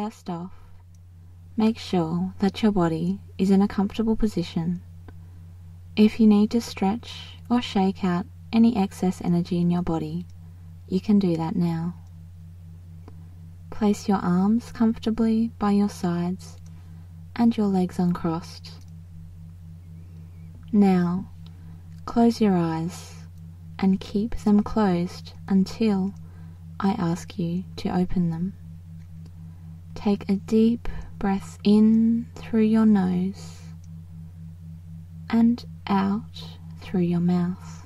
First off, make sure that your body is in a comfortable position. If you need to stretch or shake out any excess energy in your body, you can do that now. Place your arms comfortably by your sides and your legs uncrossed. Now, close your eyes and keep them closed until I ask you to open them. Take a deep breath in through your nose and out through your mouth.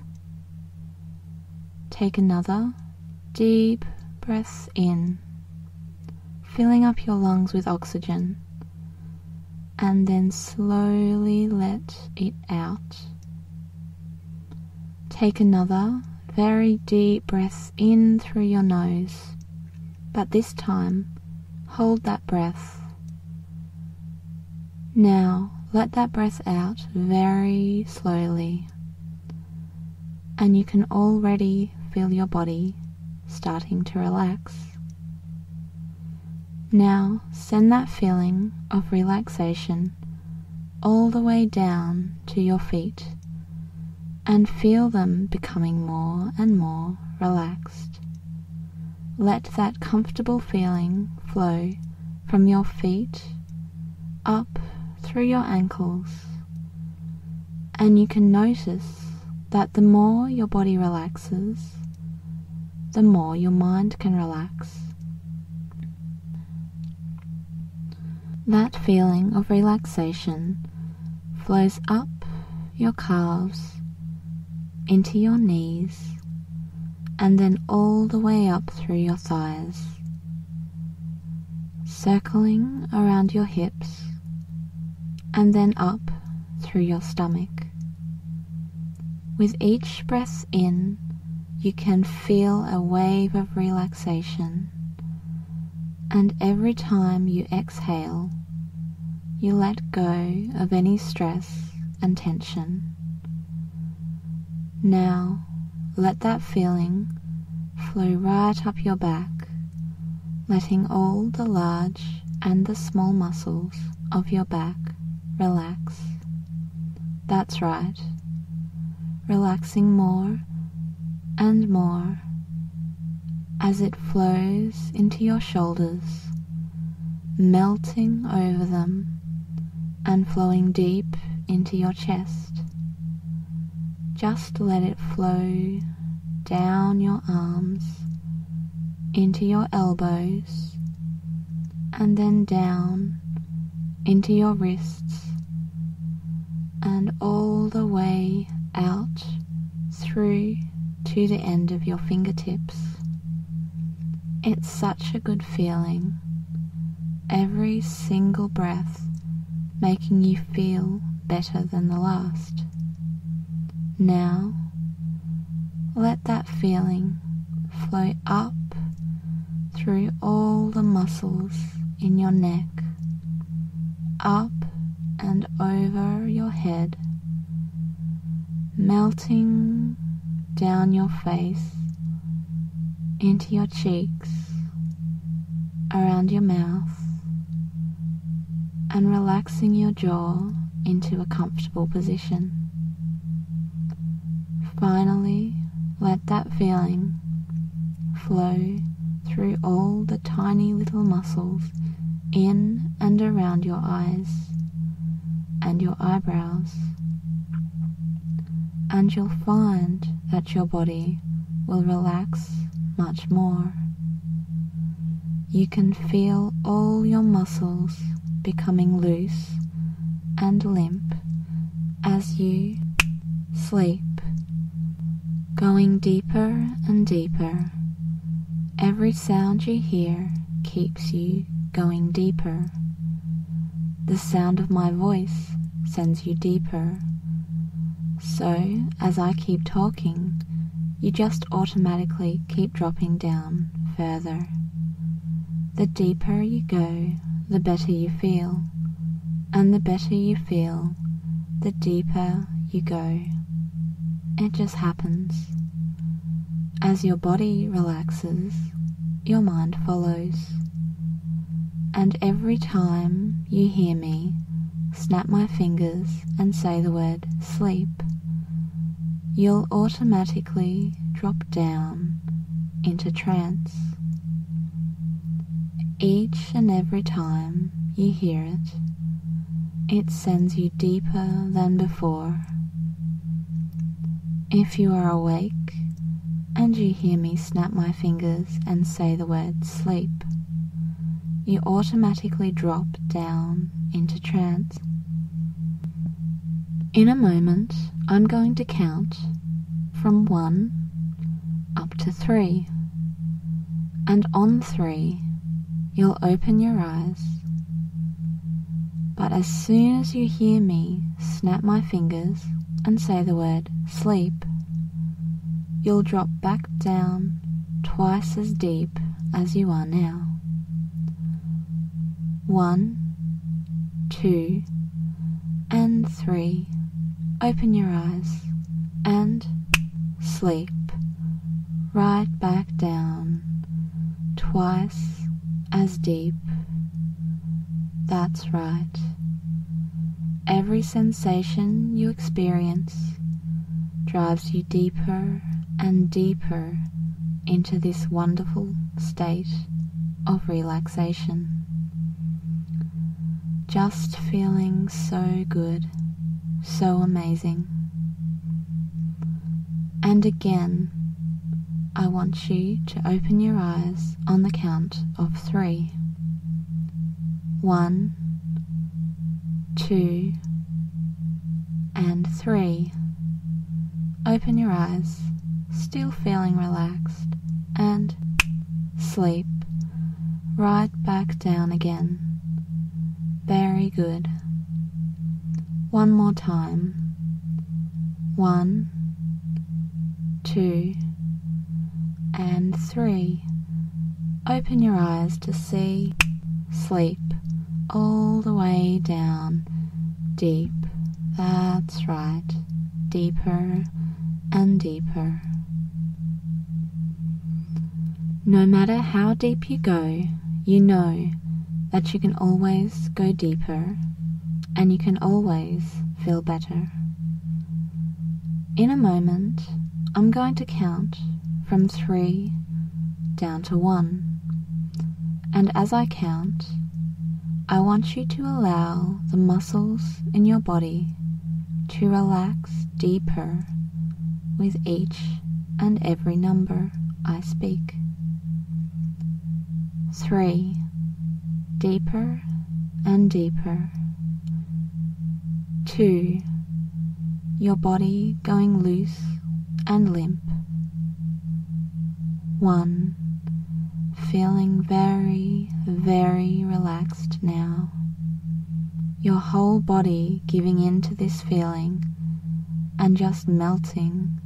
Take another deep breath in, filling up your lungs with oxygen, and then slowly let it out. Take another very deep breath in through your nose, but this time hold that breath. Now let that breath out very slowly, and you can already feel your body starting to relax. Now send that feeling of relaxation all the way down to your feet and feel them becoming more and more relaxed. Let that comfortable feeling flow from your feet up through your ankles, and you can notice that the more your body relaxes, the more your mind can relax. That feeling of relaxation flows up your calves into your knees and then all the way up through your thighs, circling around your hips and then up through your stomach. With each breath in, you can feel a wave of relaxation, and every time you exhale, you let go of any stress and tension. Now, let that feeling flow right up your back, letting all the large and the small muscles of your back relax. That's right, relaxing more and more as it flows into your shoulders, melting over them and flowing deep into your chest. Just let it flow down your arms into your elbows and then down into your wrists and all the way out through to the end of your fingertips. It's such a good feeling. Every single breath making you feel better than the last. Now, let that feeling flow up through all the muscles in your neck up and over your head, melting down your face into your cheeks, around your mouth, and relaxing your jaw into a comfortable position. Finally, let that feeling flow through all the tiny little muscles in and around your eyes and your eyebrows, and you'll find that your body will relax much more. You can feel all your muscles becoming loose and limp as you sleep, going deeper and deeper. Every sound you hear keeps you going deeper. The sound of my voice sends you deeper. So, as I keep talking, you just automatically keep dropping down further. The deeper you go, the better you feel, and the better you feel, the deeper you go. It just happens. As your body relaxes, your mind follows. And every time you hear me snap my fingers and say the word sleep, you'll automatically drop down into trance. Each and every time you hear it, it sends you deeper than before. If you are awake and you hear me snap my fingers and say the word sleep, you automatically drop down into trance. In a moment, I'm going to count from one up to three, and on three, you'll open your eyes. But as soon as you hear me snap my fingers and say the word sleep, you'll drop back down twice as deep as you are now. One, two, and three. Open your eyes and sleep right back down twice as deep. That's right. Every sensation you experience drives you deeper and deeper into this wonderful state of relaxation. Just feeling so good, so amazing. And again, I want you to open your eyes on the count of three. One, two, and three. Open your eyes, still feeling relaxed, and sleep right back down again. Very good. One more time. One, two, and three. Open your eyes to see sleep all the way down, deep. That's right, deeper and deeper. No matter how deep you go, you know that you can always go deeper and you can always feel better. In a moment, I'm going to count from three down to one, and as I count, I want you to allow the muscles in your body to relax deeper with each and every number I speak. Three deeper and deeper. Two, your body going loose and limp. One, feeling very, very relaxed now. Your whole body giving in to this feeling and just melting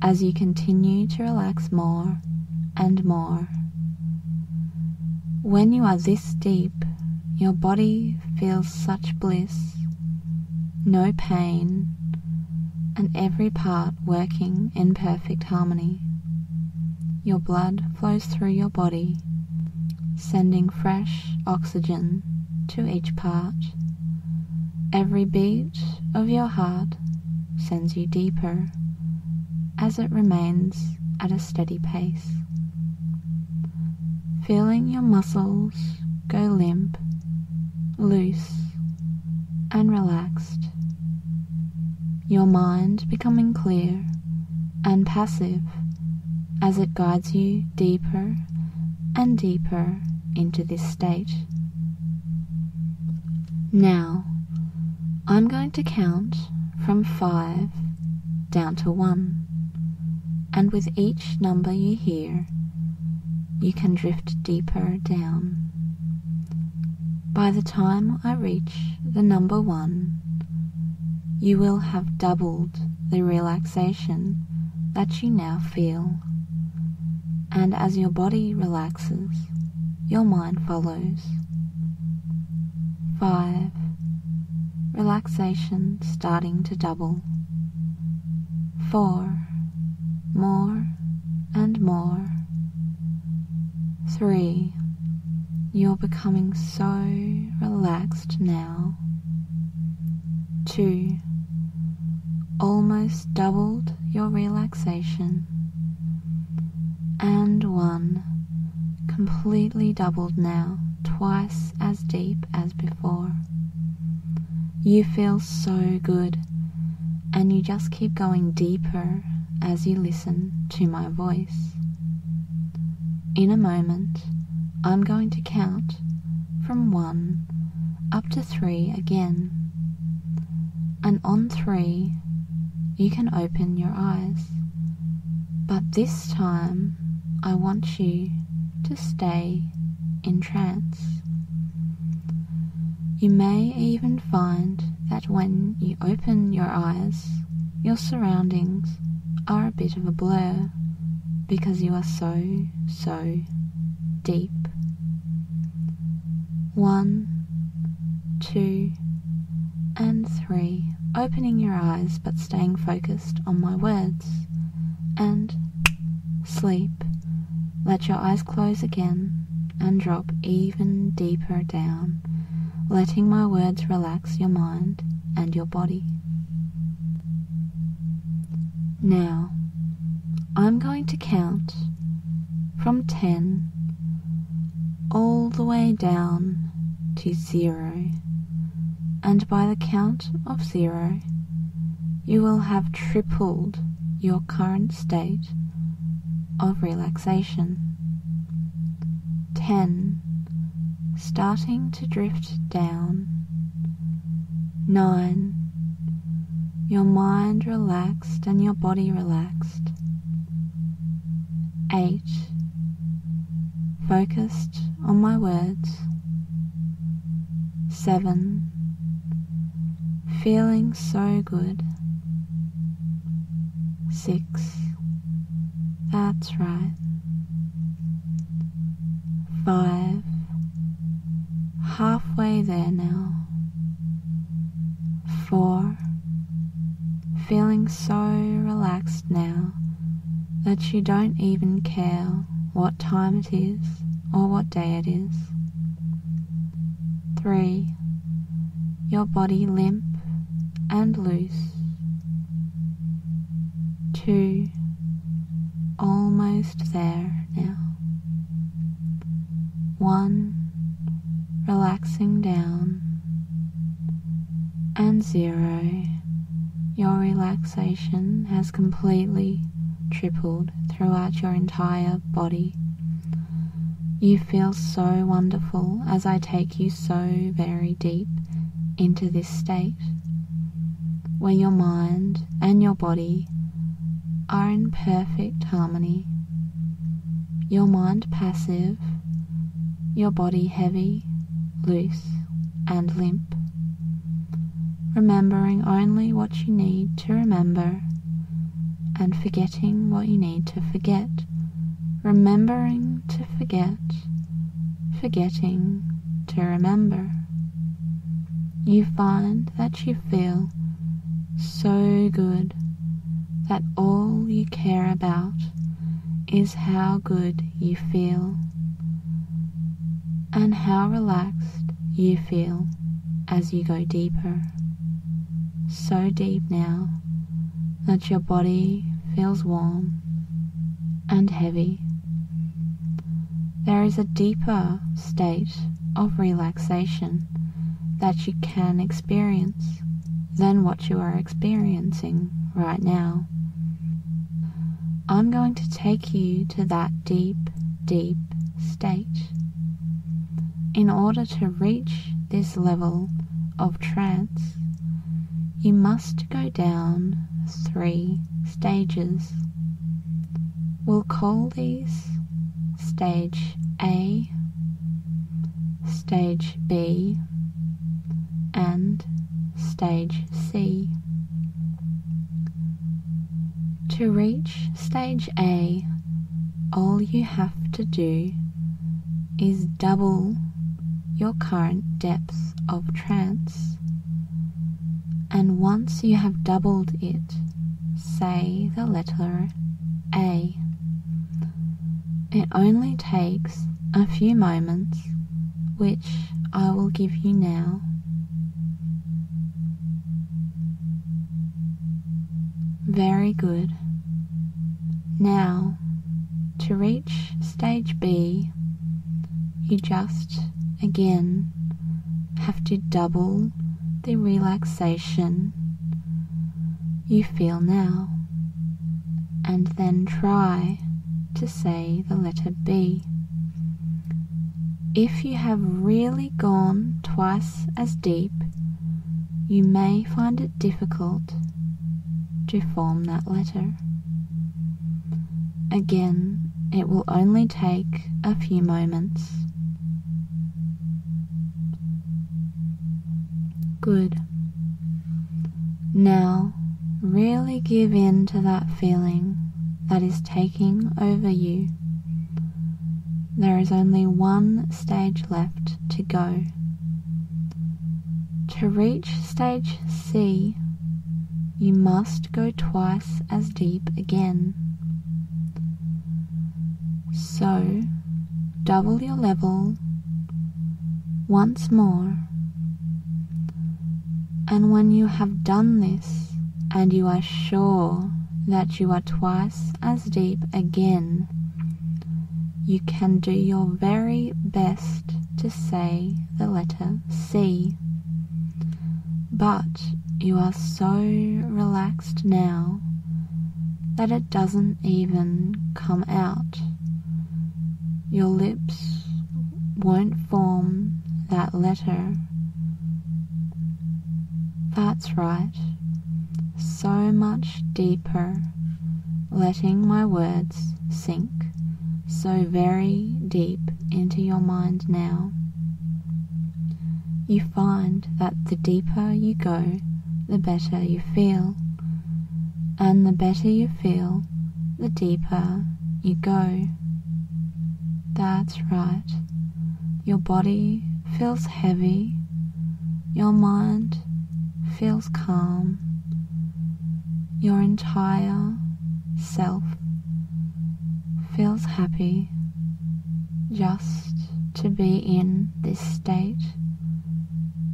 as you continue to relax more and more. When you are this deep, your body feels such bliss, no pain, and every part working in perfect harmony. Your blood flows through your body, sending fresh oxygen to each part. Every beat of your heart sends you deeper as it remains at a steady pace feeling your muscles go limp, loose, and relaxed. Your mind becoming clear and passive as it guides you deeper and deeper into this state. Now, I'm going to count from five down to one, and with each number you hear, you can drift deeper down. By the time I reach the number one, you will have doubled the relaxation that you now feel. And as your body relaxes, your mind follows. Five, relaxation starting to double. Four, more and more. Three, you're becoming so relaxed now. Two, almost doubled your relaxation. And one, completely doubled now, twice as deep as before. You feel so good, and you just keep going deeper as you listen to my voice. In a moment, I'm going to count from one up to three again. And on three, you can open your eyes. But this time, I want you to stay in trance. You may even find that when you open your eyes, your surroundings are a bit of a blur because you are so, so deep. One, two, and three, opening your eyes but staying focused on my words. And sleep. Let your eyes close again and drop even deeper down, letting my words relax your mind and your body. Now, I'm going to count from 10 all the way down to zero, and by the count of zero, you will have tripled your current state of relaxation. 10. Starting to drift down. 9. Your mind relaxed and your body relaxed. 8. Focused on my words. 7. Feeling so good. 6. That's right. 5. Halfway there now. 4. Feeling so relaxed now that you don't even care what time it is or what day it is. 3. Your body limp and loose. 2. Almost there now. 1. Relaxing down. And 0. Your relaxation has completely tripled throughout your entire body. You feel so wonderful as I take you so very deep into this state where your mind and your body are in perfect harmony. Your mind passive, your body heavy, loose, and limp. Remembering only what you need to remember and forgetting what you need to forget remembering to forget, forgetting to remember. You find that you feel so good that all you care about is how good you feel and how relaxed you feel as you go deeper. So deep now that your body feels warm and heavy there is a deeper state of relaxation that you can experience than what you are experiencing right now. I'm going to take you to that deep, deep state. In order to reach this level of trance, you must go down three stages. We'll call these Stage A, Stage B, and Stage C. To reach Stage A, all you have to do is double your current depth of trance. And once you have doubled it, say the letter A. It only takes a few moments, which I will give you now. Very good. Now, to reach stage B, you just again have to double the relaxation you feel now and then try to say the letter B. If you have really gone twice as deep, you may find it difficult to form that letter. Again, it will only take a few moments. Good. Now, really give in to that feeling that is taking over you. There is only one stage left to go. To reach stage C, you must go twice as deep again. So, double your level once more. And when you have done this and you are sure that you are twice as deep again, you can do your very best to say the letter C. But you are so relaxed now that it doesn't even come out. Your lips won't form that letter. That's right, so much deeper, letting my words sink so very deep into your mind now. You find that the deeper you go, the better you feel. And the better you feel, the deeper you go. That's right. Your body feels heavy. Your mind feels calm. Your entire self feels happy just to be in this state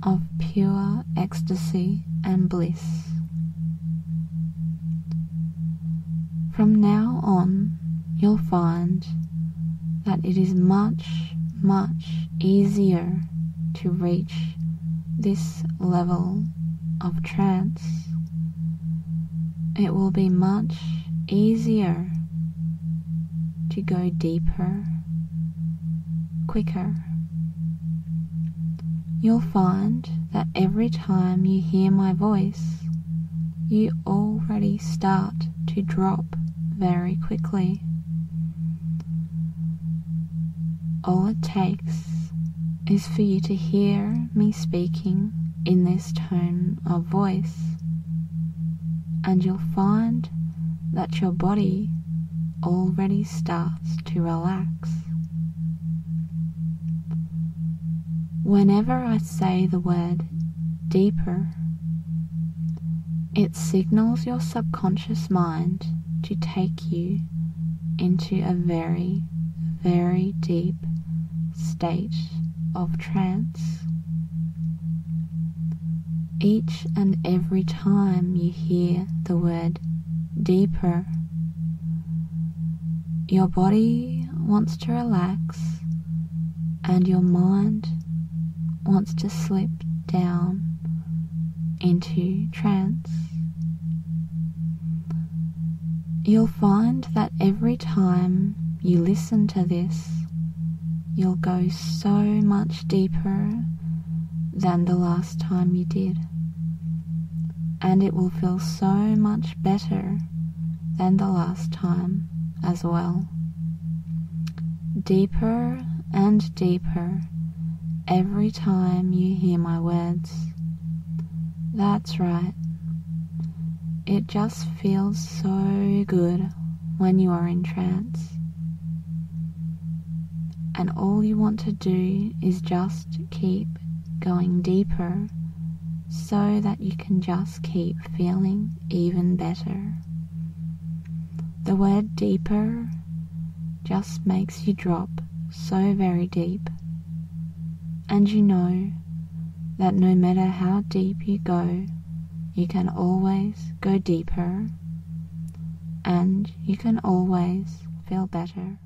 of pure ecstasy and bliss. From now on, you'll find that it is much, much easier to reach this level of trance. It will be much easier to go deeper, quicker. You'll find that every time you hear my voice, you already start to drop very quickly. All it takes is for you to hear me speaking in this tone of voice, and you'll find that your body already starts to relax. Whenever I say the word deeper, it signals your subconscious mind to take you into a very, very deep state of trance. Each and every time you hear the word deeper, your body wants to relax and your mind wants to slip down into trance, you'll find that every time you listen to this, you'll go so much deeper than the last time you did. And it will feel so much better than the last time as well. Deeper and deeper every time you hear my words. That's right. It just feels so good when you are in trance. And all you want to do is just keep going deeper so that you can just keep feeling even better. The word deeper just makes you drop so very deep. And you know that no matter how deep you go, you can always go deeper and you can always feel better.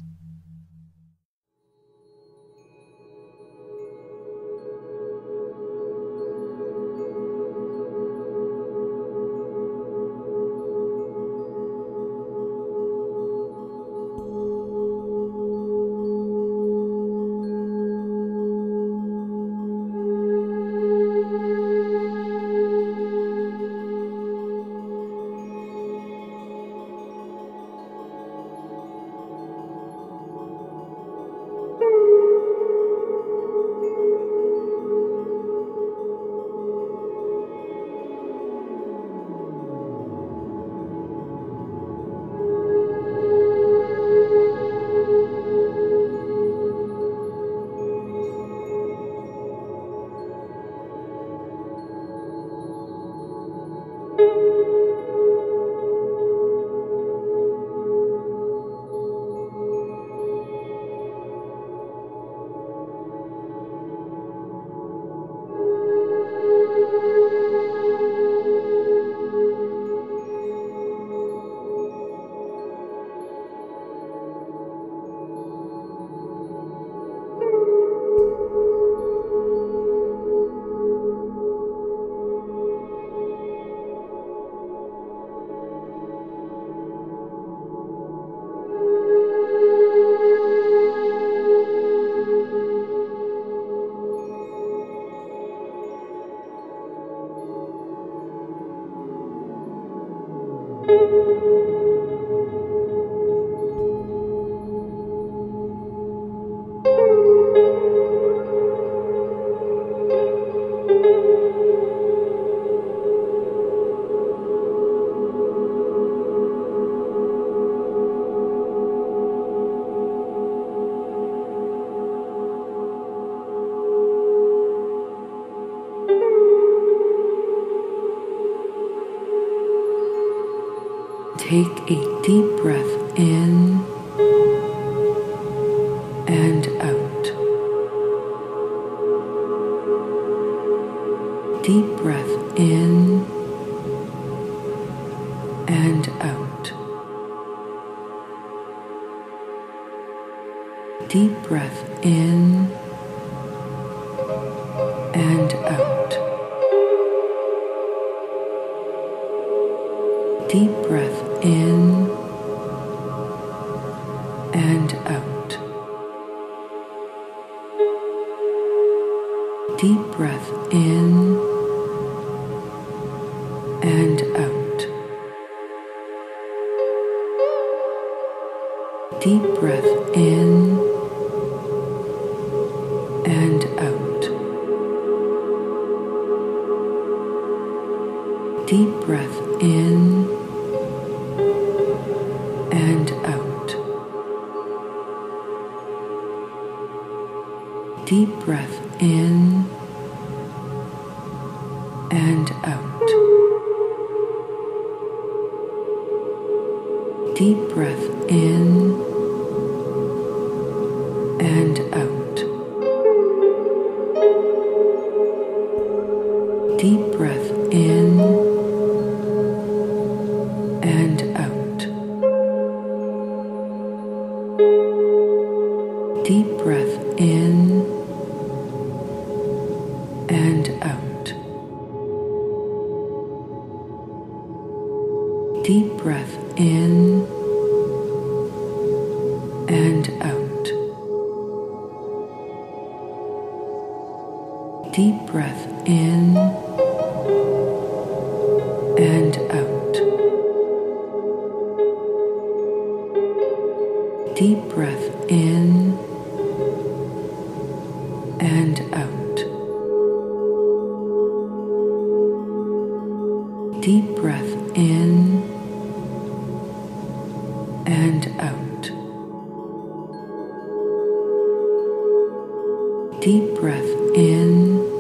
Deep breath in in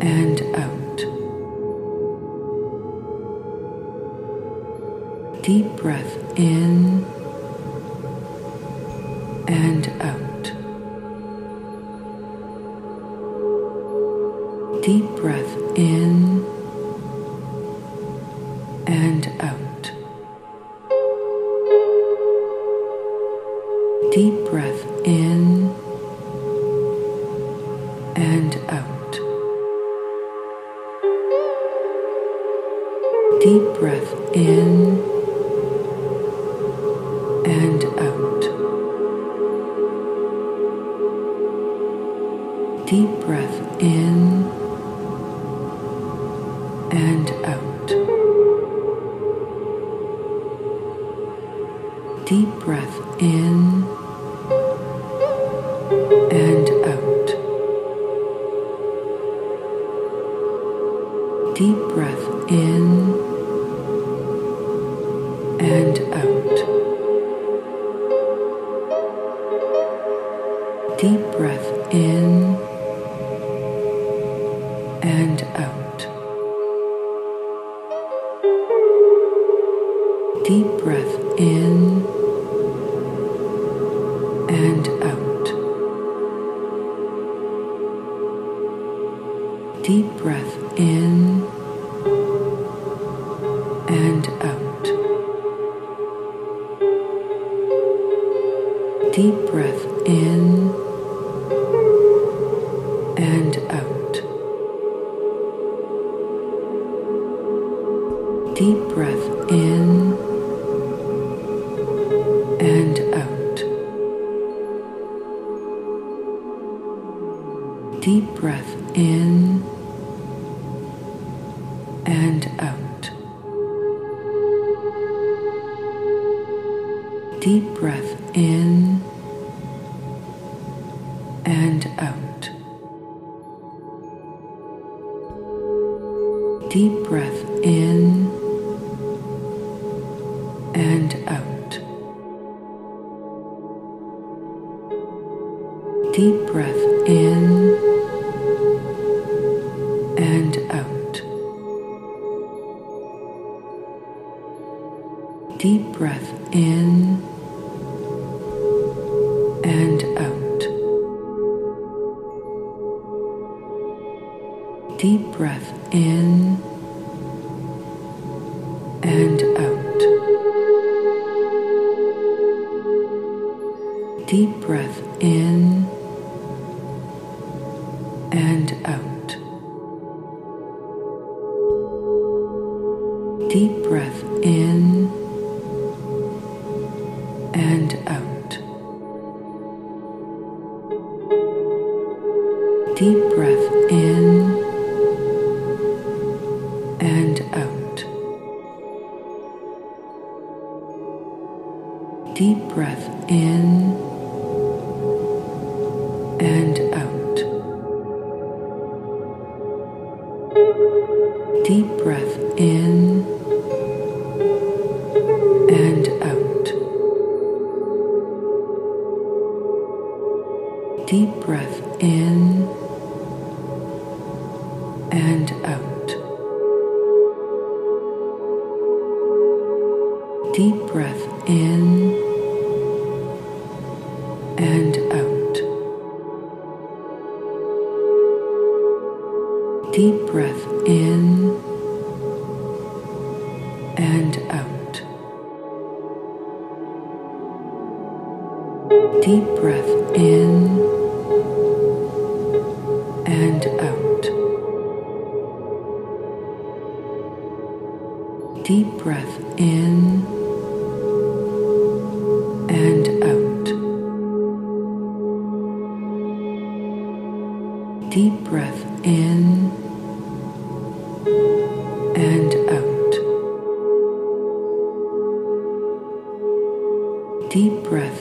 and out. Deep breath in Deep breath in deep breath in and out. Deep breath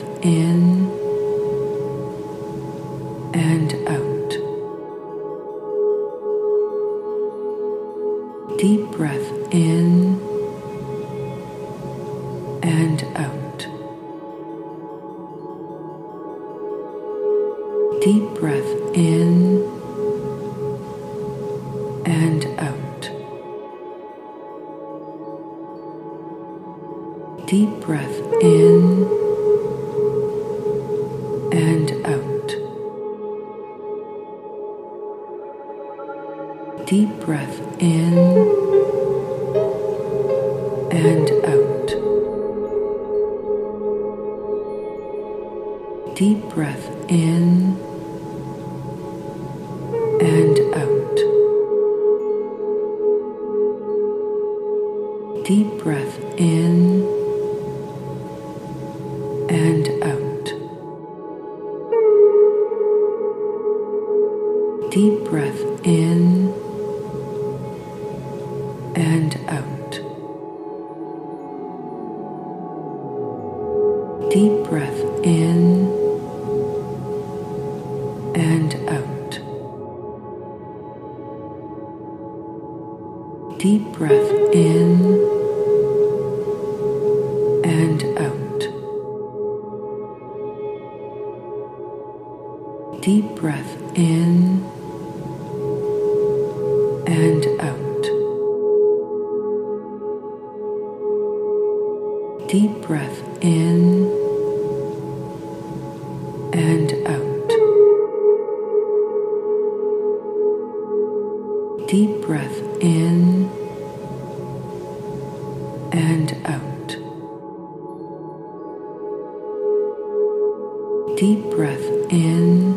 deep breath in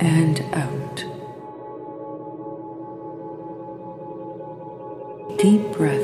and out. Deep breath.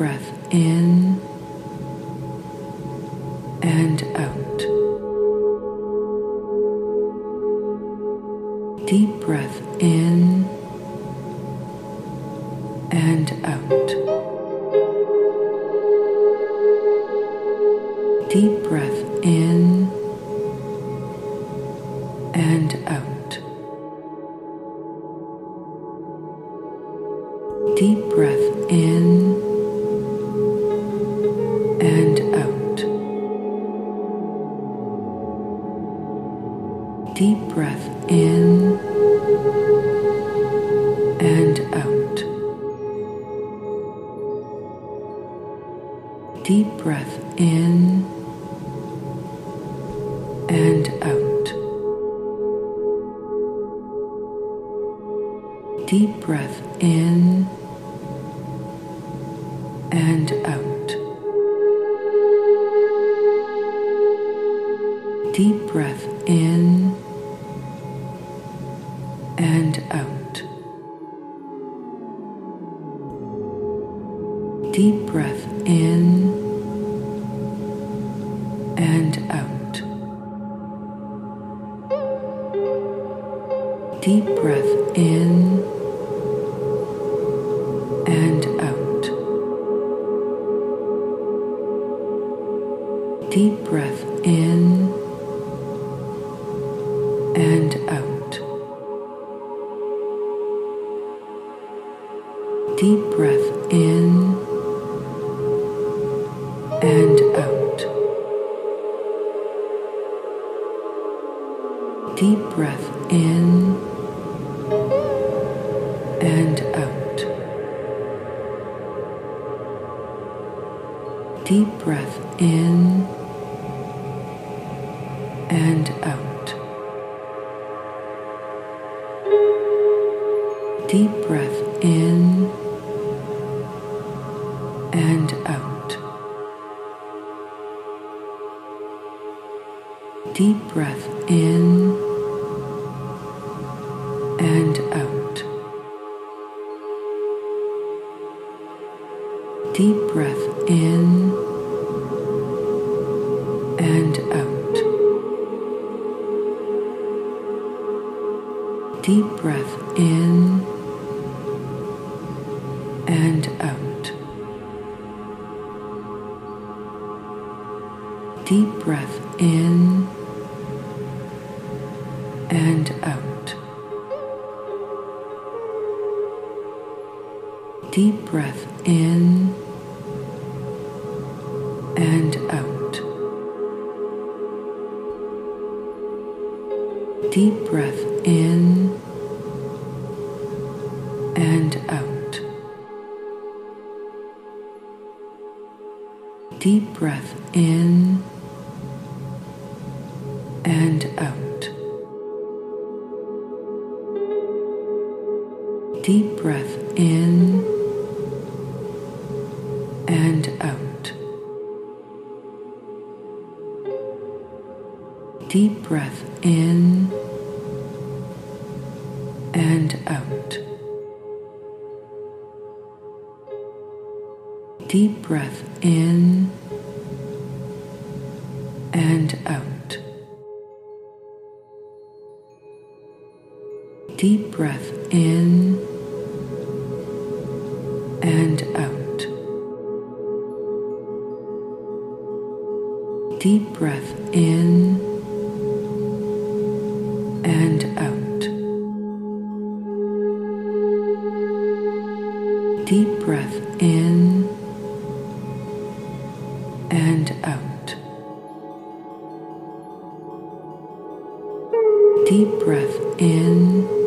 Breath in Deep breath in deep breath in.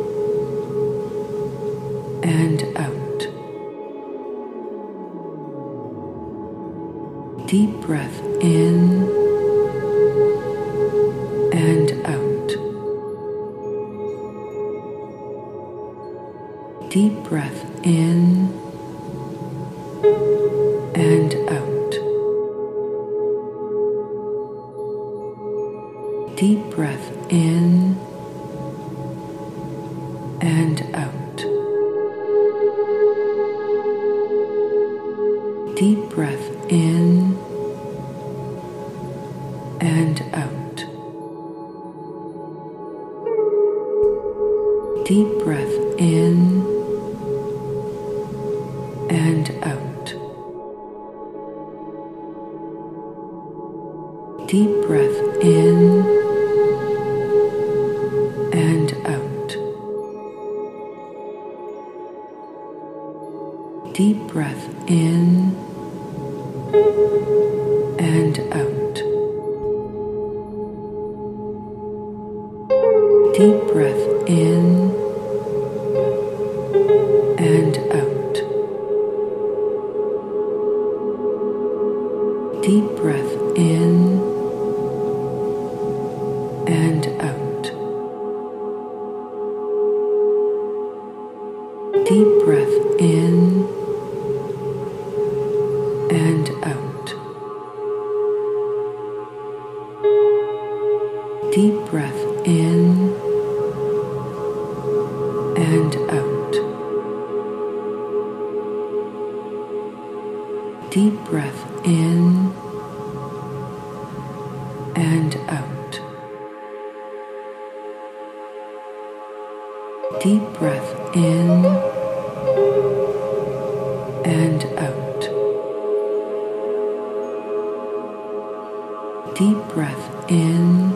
deep breath in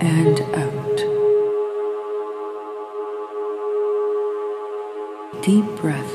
and out. Deep breath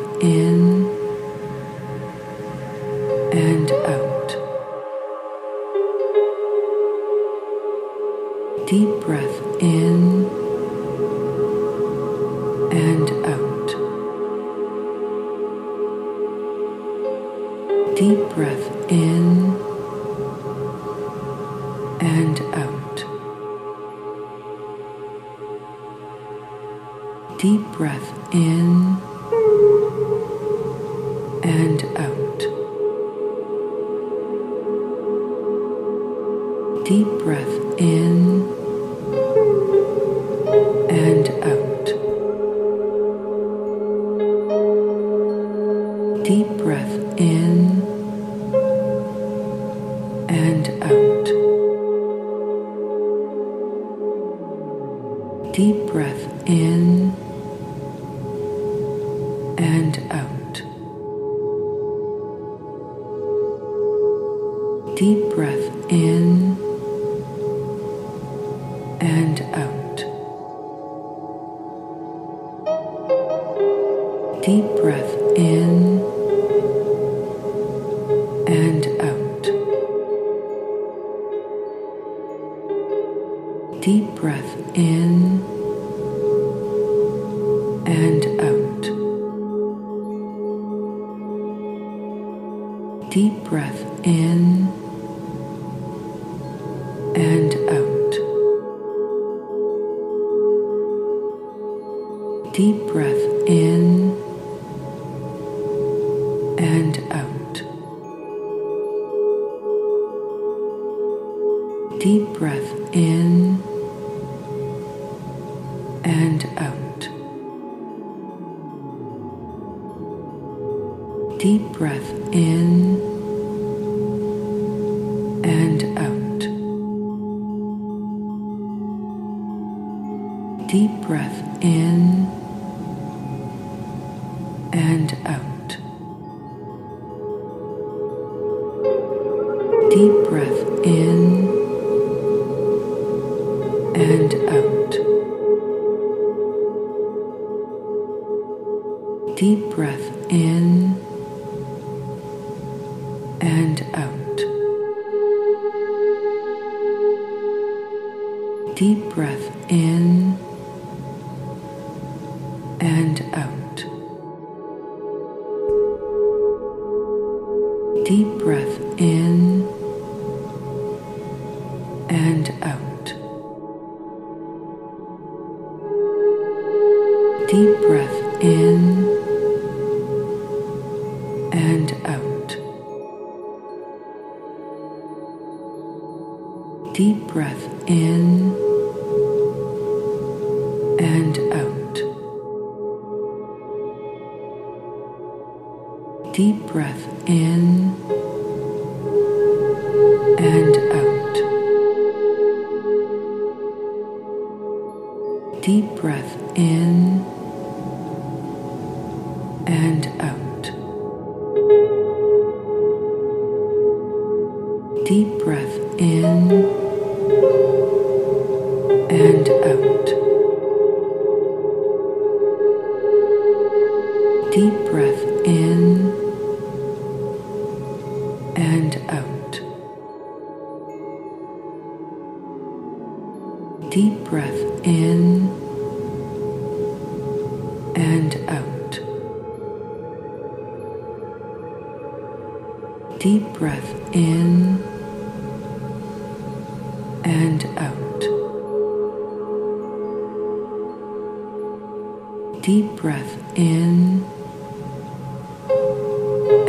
deep breath in.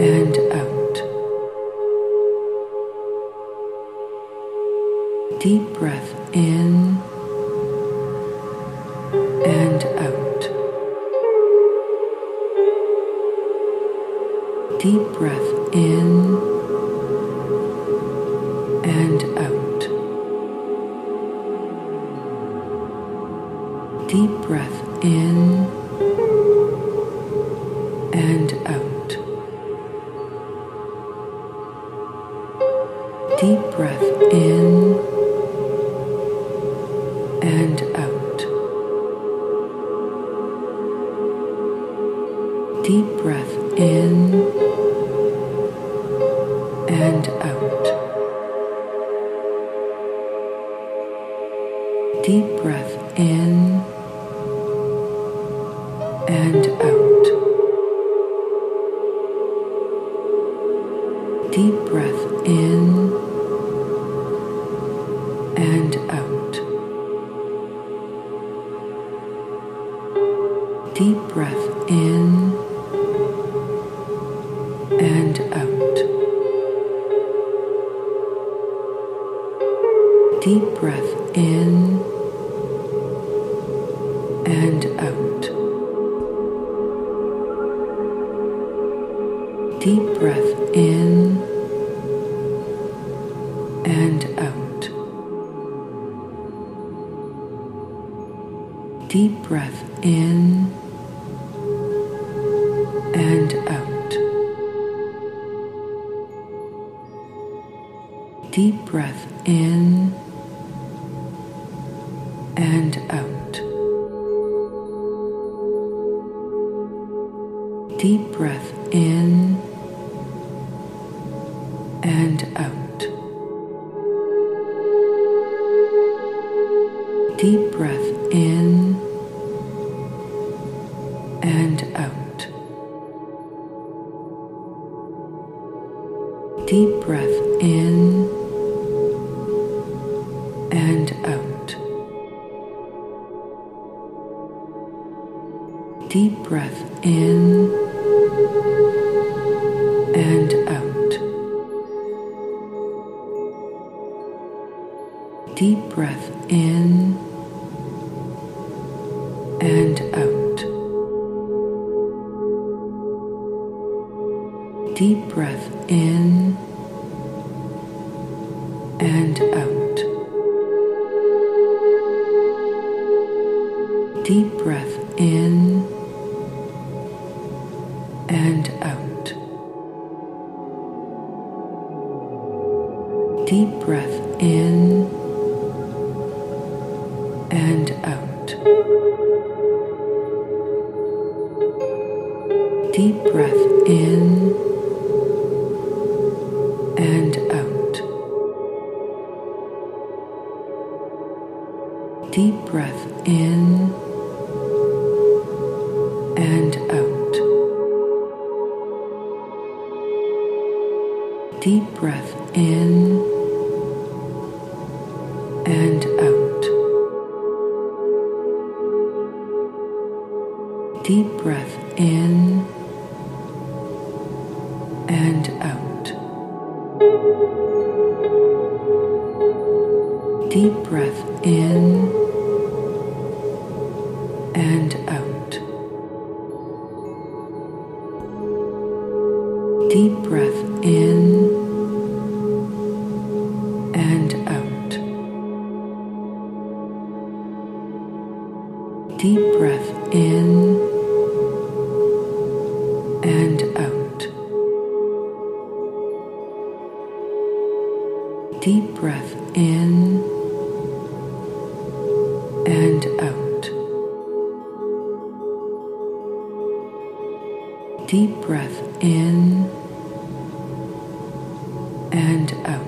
and out. Deep breath. deep breath in and out. Deep breath in Deep breath in and out.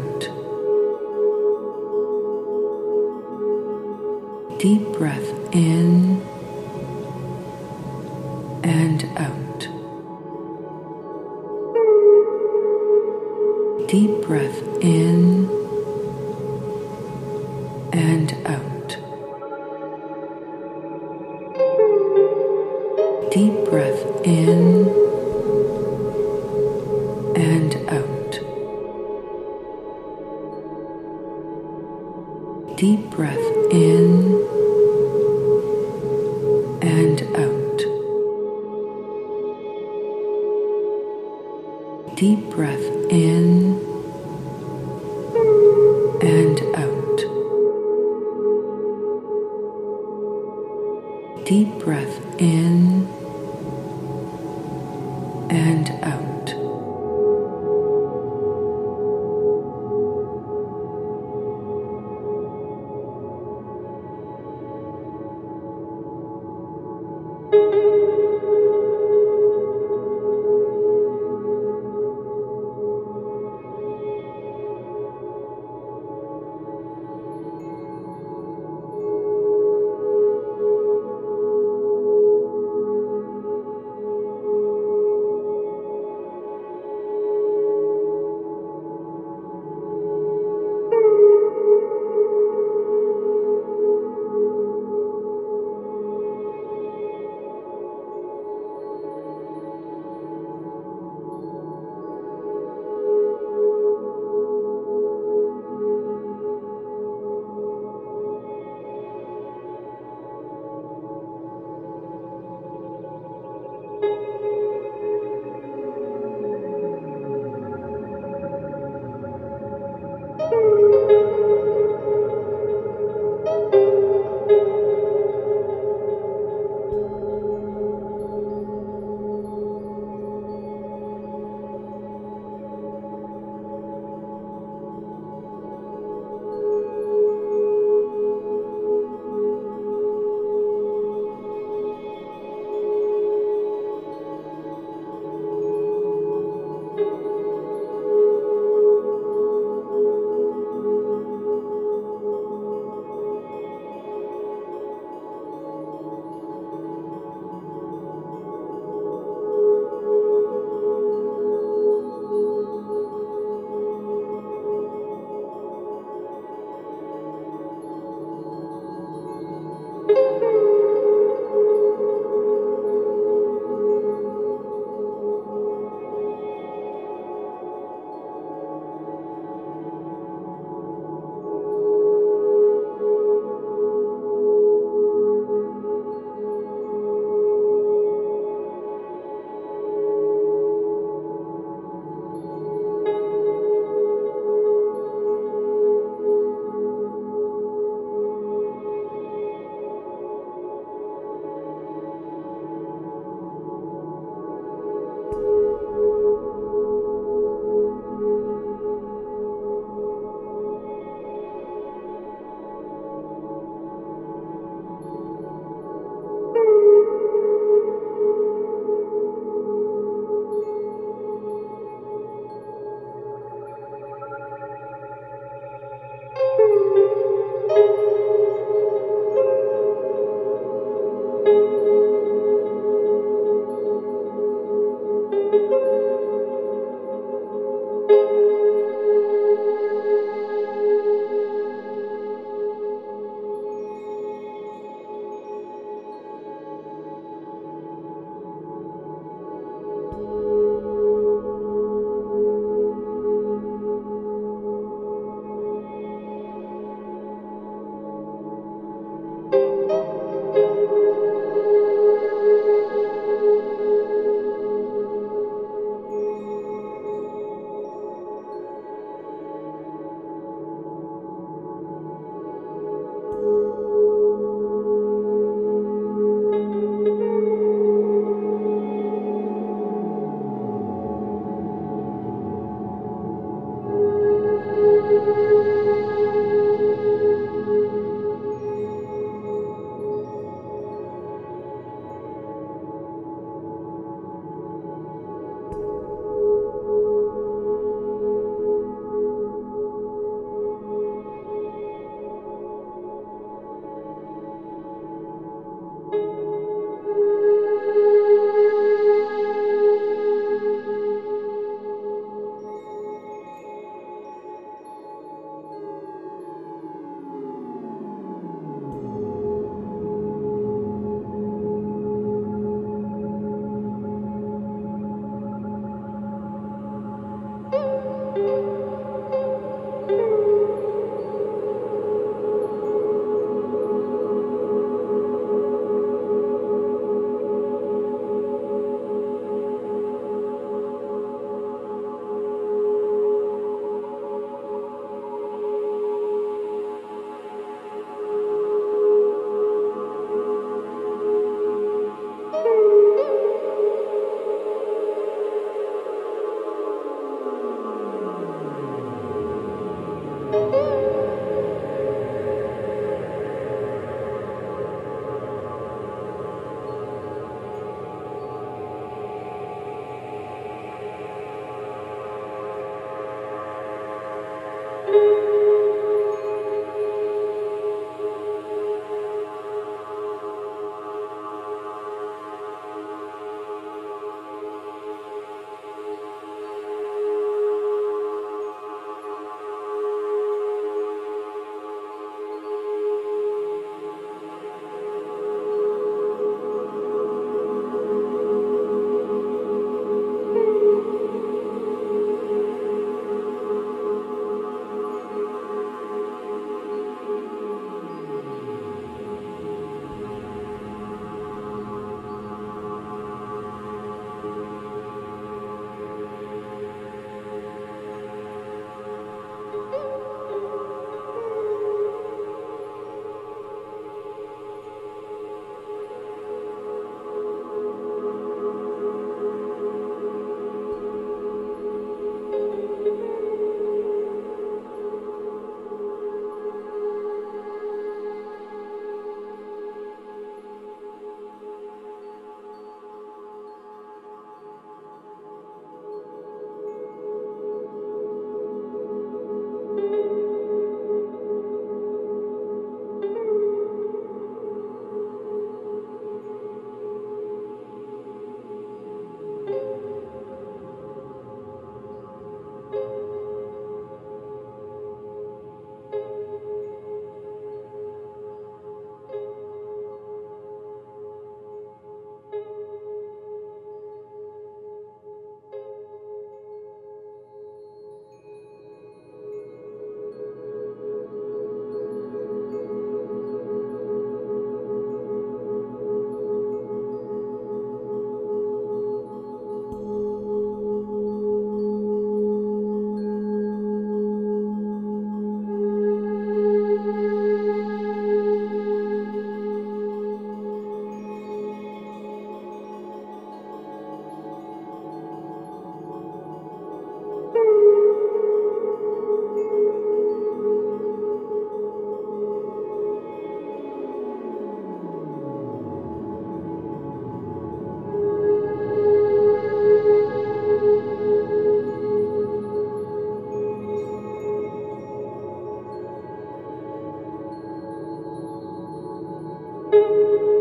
Música